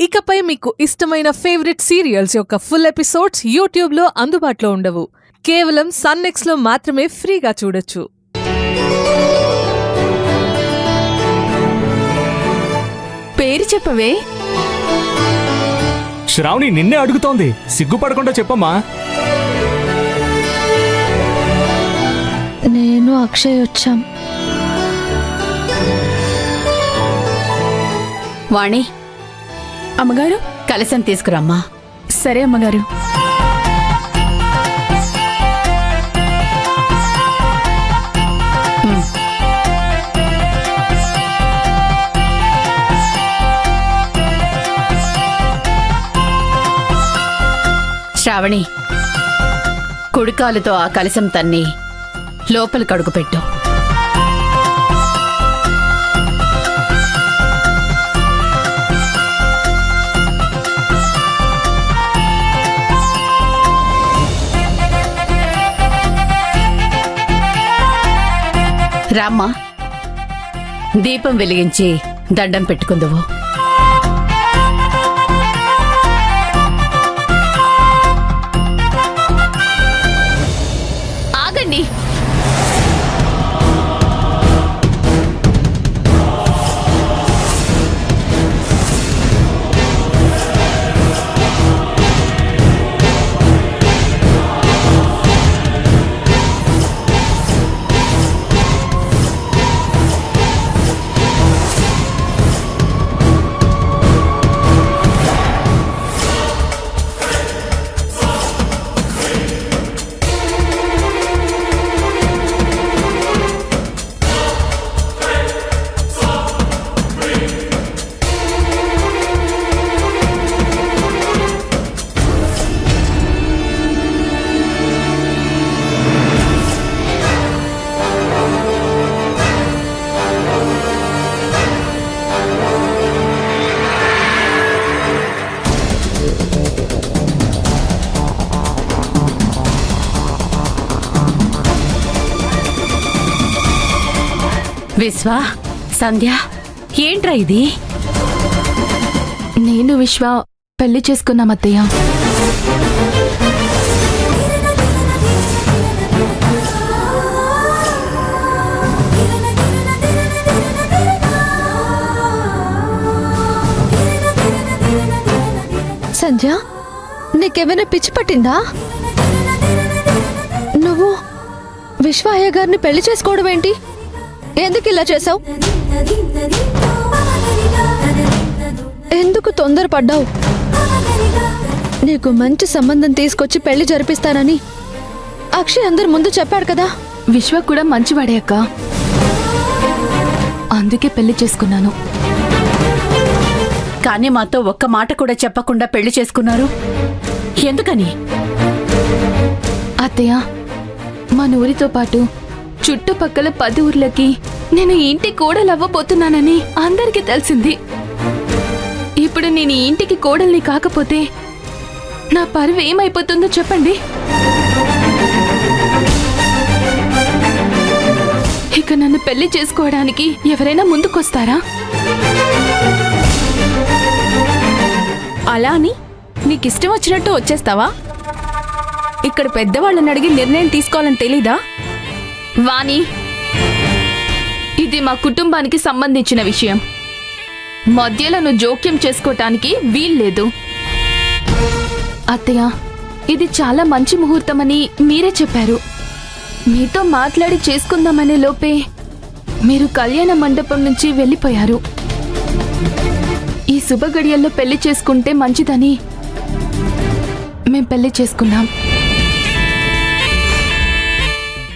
ఇకపై మీకు ఇష్టమైన ఫేవరెట్ సీరియల్స్ యొక్క ఫుల్ ఎపిసోడ్స్ యూట్యూబ్లో అందుబాటులో ఉండవు. కేవలం సన్నెక్స్లో మాత్రమే ఫ్రీగా చూడొచ్చు. పేరు చెప్పవే? శ్రావణి నిన్నే అడుగుతోంది. సిగ్గుపడకుండా చెప్పమ్మా. నేను అక్షయ్ వచ్చాం. వాణి అమ్మగారు? కలసం తీసుకురమ్మా. సరే అమ్మగారు. శ్రావణి కుడికాలుతో ఆ కలసం తన్ని లోపలి కడుగు రామ్మా దీపం వెలిగించి దండం పెట్టుకుందువు. విశ్వ సంధ్య ఏంట్రా ఇది? నేను విశ్వ పెళ్ళి చేసుకున్నాం అత్తయ్య. సంధ్య నీకేమైనా పిచ్చి పట్టిందా? నువ్వు విశ్వ అయ్య గారిని పెళ్ళి చేసుకోవడం ఏంటి? ఎందుకు ఇలా చేసావు? ఎందుకు తొందరపడ్డావు? నీకు మంచి సంబంధం తీసుకొచ్చి పెళ్ళి జరిపిస్తానని అక్షయ్ అందరి ముందు చెప్పాడు కదా. విశ్వ కూడా మంచివాడే అక్క. అందుకే పెళ్ళి చేసుకున్నాను. కానీ మాతో ఒక్క మాట కూడా చెప్పకుండా పెళ్ళి చేసుకున్నారు. ఎందుకని? అత్తయ్య మన ఊరితో పాటు చుట్టుపక్కల పది ఊర్లకి నేను ఇంటి కోడలు అవ్వబోతున్నానని అందరికీ తెలిసింది. ఇప్పుడు నేను ఇంటికి కోడల్ని కాకపోతే నా పరువు ఏమైపోతుందో చెప్పండి. ఇక నన్ను పెళ్ళి చేసుకోవడానికి ఎవరైనా ముందుకొస్తారా? అలా అని నీకిష్టం వచ్చినట్టు వచ్చేస్తావా? ఇక్కడ పెద్దవాళ్ళని అడిగి నిర్ణయం తీసుకోవాలని తెలీదా? వాణి ఇది మా కుటుంబానికి సంబంధించిన విషయం. మధ్యలో నువ్వు జోక్యం చేసుకోవటానికి వీల్లేదు. అత్తయ్య ఇది చాలా మంచి ముహూర్తమని మీరే చెప్పారు. మీతో మాట్లాడి చేసుకుందామనే లోపే మీరు కళ్యాణ మండపం నుంచి వెళ్ళిపోయారు. ఈ శుభ గడియల్లో పెళ్ళి చేసుకుంటే మంచిదని మేం పెళ్ళి చేసుకున్నాం.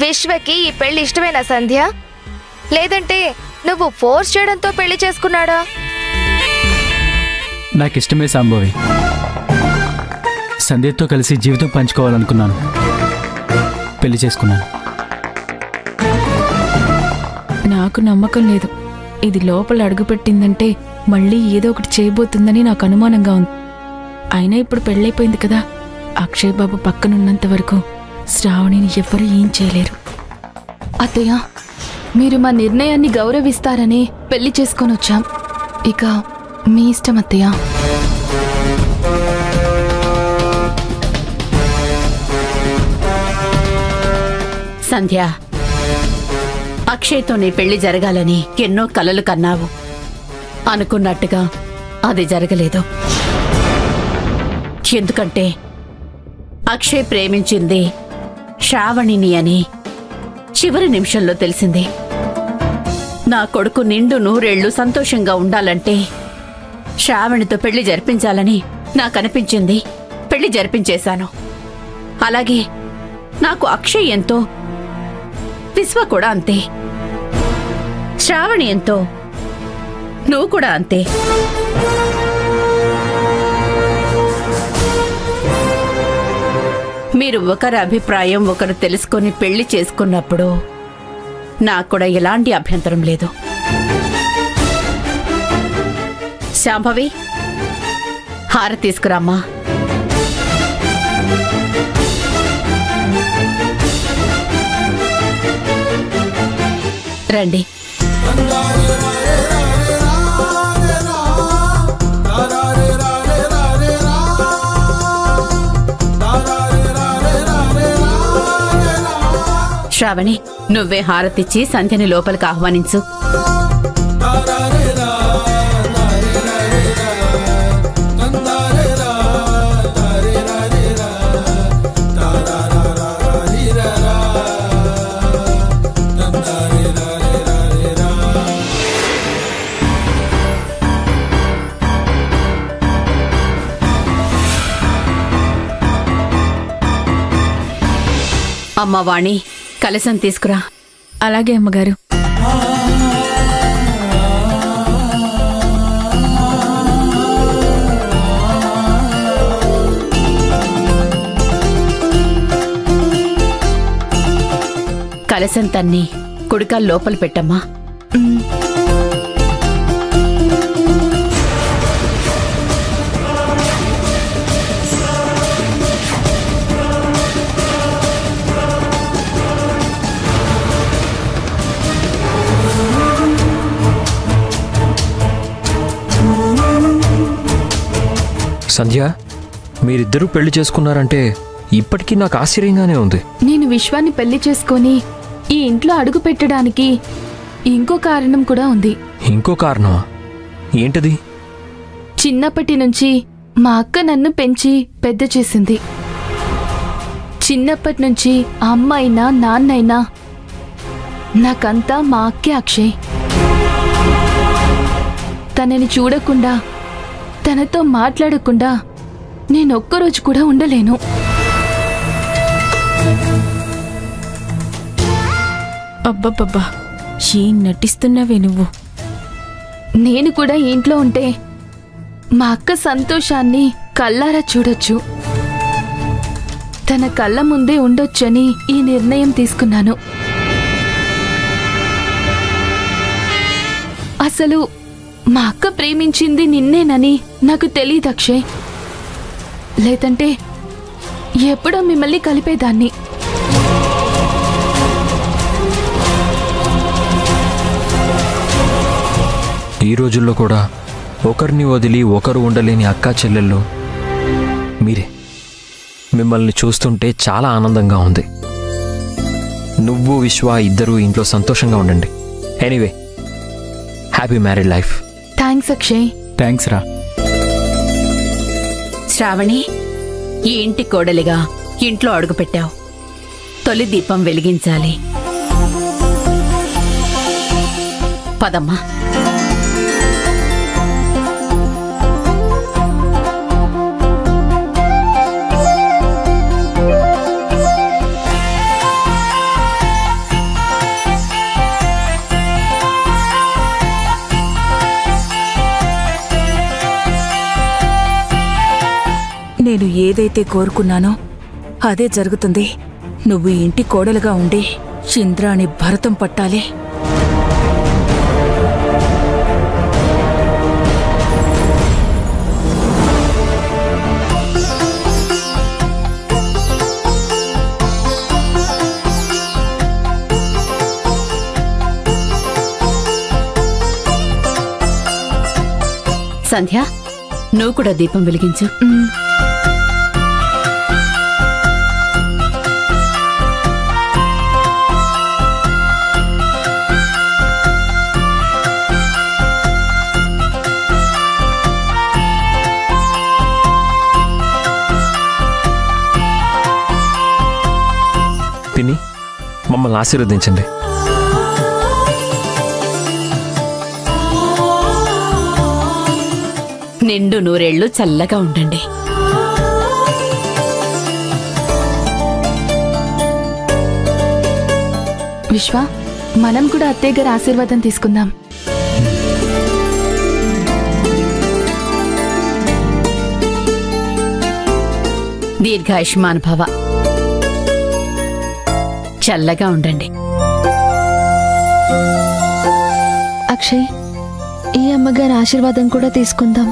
విశ్వకి ఈ పెళ్ళి ఇష్టమేనా సంధ్య? లేదంటే నువ్వు ఫోర్స్ చేయడంతో పెళ్ళి చేసుకున్నాడా? నాకు ఇష్టమే సాంబవి. సంధ్యతో కలిసి జీవితం పంచుకోవాలనుకున్నాను. పెళ్ళి చేసుకున్నాను. నాకు నమ్మకం లేదు. ఇది లోపల అడుగుపెట్టిందంటే మళ్ళీ ఏదో ఒకటి చేయబోతుందని నాకు అనుమానంగా ఉంది. అయినా ఇప్పుడు పెళ్ళైపోయింది కదా. అక్షయ్ బాబు పక్కనున్నంత వరకు శ్రావణిని ఎవ్వరు ఏం చేయలేరు. అత్తయ్య మీరు మా నిర్ణయాన్ని గౌరవిస్తారని పెళ్ళి చేసుకొని వచ్చాం. ఇక మీ ఇష్టం అత్తయ్య. సంధ్య అక్షయ్తో నీ పెళ్ళి జరగాలని ఎన్నో కలలు కన్నావు. అనుకున్నట్టుగా అది జరగలేదు. ఎందుకంటే అక్షయ్ ప్రేమించింది శ్రావణిని అని చివరి నిమిషంలో తెలిసింది. నా కొడుకు నిండు నూరేళ్ళు సంతోషంగా ఉండాలంటే శ్రావణితో పెళ్ళి జరిపించాలని నాకు అనిపించింది. పెళ్ళి జరిపించేశాను. అలాగే నాకు అక్షయ్ ఎంతో విశ్వ కూడా అంతే. శ్రావణి ఎంతో నువ్వు కూడా అంతే. మీరు ఒకరి అభిప్రాయం ఒకరు తెలుసుకొని పెళ్ళి చేసుకున్నప్పుడు నాకు కూడా ఎలాంటి అభ్యంతరం లేదు. శాంభవి హార తీసుకురామ్మా. రండి. శ్రావణి నువ్వే హారతిచ్చి సంధ్యని లోపలికి ఆహ్వానించు. అమ్మవాణి కలసం తీసుకురా. అలాగే అమ్మగారు. కలసం తన్ని కుడికాలు లోపల పెట్టమ్మా. సంధ్య మీరిద్దరూ పెళ్ళి చేసుకున్నారంటే ఇప్పటికీ నాకు ఆశ్చర్యంగానే ఉంది. నేను విశ్వాన్ని పెళ్ళి చేసుకొని ఈ ఇంట్లో అడుగు పెట్టడానికి ఇంకో కారణం కూడా ఉంది. ఇంకో కారణమా? ఏంటది? చిన్నప్పటి నుంచి మా అక్క నన్ను పెంచి పెద్ద చేసింది. చిన్నప్పటి నుంచి అమ్మ అయినా నాన్నైనా నాకంతా మా అక్కే అక్షయ్. తనని చూడకుండా తనతో మాట్లాడకుండా నేను ఒక్కరోజు కూడా ఉండలేను. అబ్బబ్బబ్బా ఏం నటిస్తున్నావే నువ్వు? నేను కూడా ఇంట్లో ఉంటే మా అక్క సంతోషాన్ని కళ్ళారా చూడొచ్చు. తన కళ్ళ ముందే ఉండొచ్చని ఈ నిర్ణయం తీసుకున్నాను. అసలు మా అక్క ప్రేమించింది నిన్నేనని నాకు తెలియదు అక్షయ్. లేదంటే ఎప్పుడో మిమ్మల్ని కలిపేదాన్ని. ఈ రోజుల్లో కూడా ఒకరిని వదిలి ఒకరు ఉండలేని అక్కా చెల్లెళ్ళు మీరే. మిమ్మల్ని చూస్తుంటే చాలా ఆనందంగా ఉంది. నువ్వు విశ్వ ఇద్దరూ ఇంట్లో సంతోషంగా ఉండండి. Anyway happy married life thanks Akshay thanks రా శ్రావణి ఈ ఇంటి కోడలిగా ఇంట్లో అడుగుపెట్టావు తొలి దీపం వెలిగించాలి. పదమ్మా. నేను ఏదైతే కోరుకున్నానో అదే జరుగుతుంది. నువ్వు ఇంటి కోడలుగా ఉండి ఇంద్రాణి భరతం పట్టాలి. సంధ్య నువ్వు కూడా దీపం వెలిగించు. మమ్మల్ని ఆశీర్వదించండి. నిండు నూరేళ్ళు చల్లగా ఉండండి. విశ్వ మనం కూడా అత్తయ్య గారి ఆశీర్వాదం తీసుకుందాం. దీర్ఘాయుష్మాన్ భవ చల్లగా ఉండండి. అక్షయ్ ఈ అమ్మగారి ఆశీర్వాదం కూడా తీసుకుందాం.